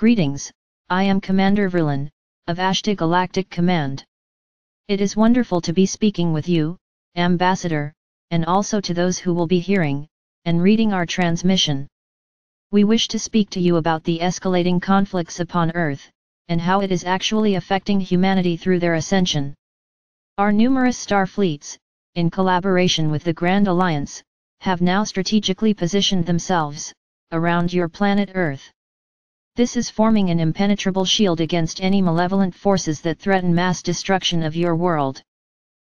Greetings, I am Commander Verlin, of Ashtar Galactic Command. It is wonderful to be speaking with you, Ambassador, and also to those who will be hearing, and reading our transmission. We wish to speak to you about the escalating conflicts upon Earth, and how it is actually affecting humanity through their ascension. Our numerous star fleets, in collaboration with the Grand Alliance, have now strategically positioned themselves, around your planet Earth. This is forming an impenetrable shield against any malevolent forces that threaten mass destruction of your world.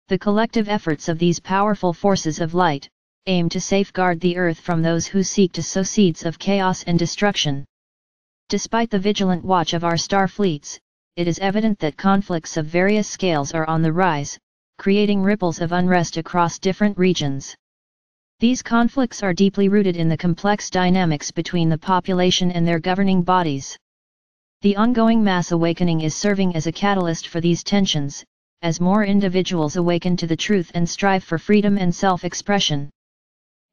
The collective efforts of these powerful forces of light, aim to safeguard the earth from those who seek to sow seeds of chaos and destruction. Despite the vigilant watch of our star fleets, it is evident that conflicts of various scales are on the rise, creating ripples of unrest across different regions. These conflicts are deeply rooted in the complex dynamics between the population and their governing bodies. The ongoing mass awakening is serving as a catalyst for these tensions, as more individuals awaken to the truth and strive for freedom and self-expression.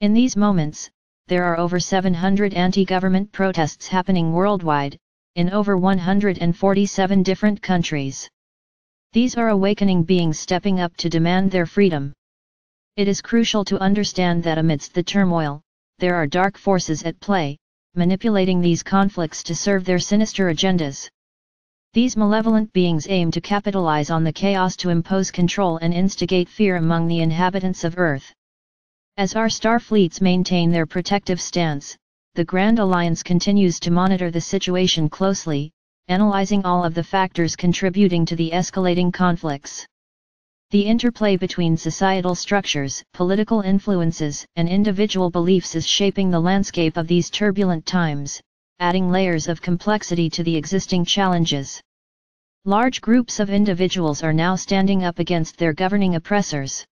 In these moments, there are over 700 anti-government protests happening worldwide, in over 147 different countries. These are awakening beings stepping up to demand their freedom. It is crucial to understand that amidst the turmoil, there are dark forces at play, manipulating these conflicts to serve their sinister agendas. These malevolent beings aim to capitalize on the chaos to impose control and instigate fear among the inhabitants of Earth. As our star fleets maintain their protective stance, the Grand Alliance continues to monitor the situation closely, analyzing all of the factors contributing to the escalating conflicts. The interplay between societal structures, political influences, and individual beliefs is shaping the landscape of these turbulent times, adding layers of complexity to the existing challenges. Large groups of individuals are now standing up against their governing oppressors.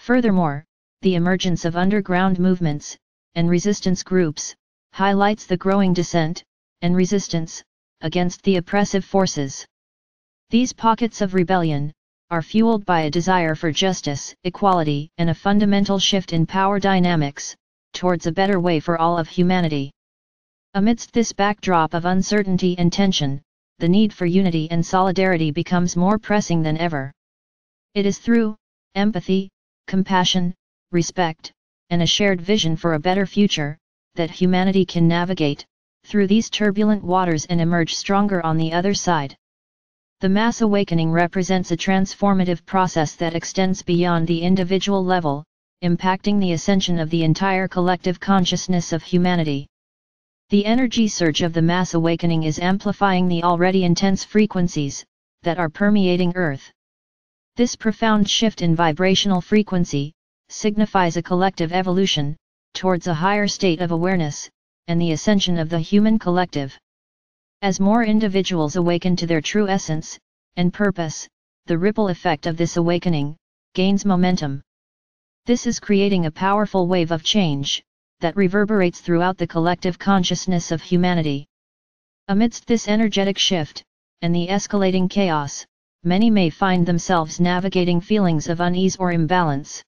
Furthermore, the emergence of underground movements, and resistance groups, highlights the growing dissent, and resistance, against the oppressive forces. These pockets of rebellion, are fueled by a desire for justice, equality, and a fundamental shift in power dynamics, towards a better way for all of humanity. Amidst this backdrop of uncertainty and tension, the need for unity and solidarity becomes more pressing than ever. It is through empathy, compassion, respect, and a shared vision for a better future that humanity can navigate through these turbulent waters and emerge stronger on the other side. The mass awakening represents a transformative process that extends beyond the individual level, impacting the ascension of the entire collective consciousness of humanity. The energy surge of the mass awakening is amplifying the already intense frequencies that are permeating Earth. This profound shift in vibrational frequency signifies a collective evolution towards a higher state of awareness and the ascension of the human collective. As more individuals awaken to their true essence and purpose, the ripple effect of this awakening gains momentum. This is creating a powerful wave of change that reverberates throughout the collective consciousness of humanity. Amidst this energetic shift and the escalating chaos, many may find themselves navigating feelings of unease or imbalance.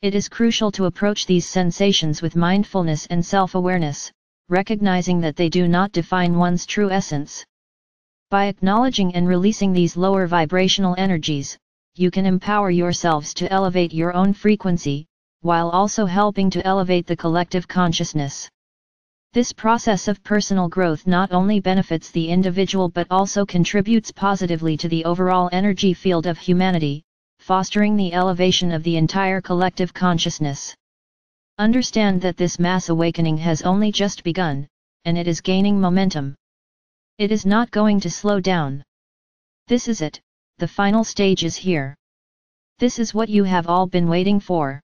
It is crucial to approach these sensations with mindfulness and self-awareness, recognizing that they do not define one's true essence. By acknowledging and releasing these lower vibrational energies, you can empower yourselves to elevate your own frequency, while also helping to elevate the collective consciousness. This process of personal growth not only benefits the individual but also contributes positively to the overall energy field of humanity, fostering the elevation of the entire collective consciousness. Understand that this mass awakening has only just begun, and it is gaining momentum. It is not going to slow down. This is it, the final stage is here. This is what you have all been waiting for.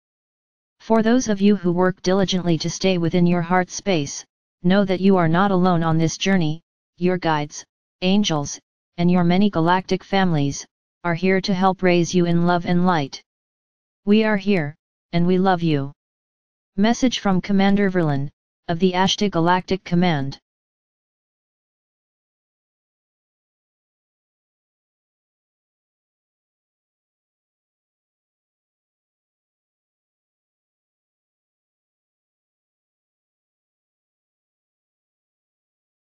For those of you who work diligently to stay within your heart space, know that you are not alone on this journey, your guides, angels, and your many galactic families, are here to help raise you in love and light. We are here, and we love you. Message from Commander Verlin, of the Ashtar Galactic Command.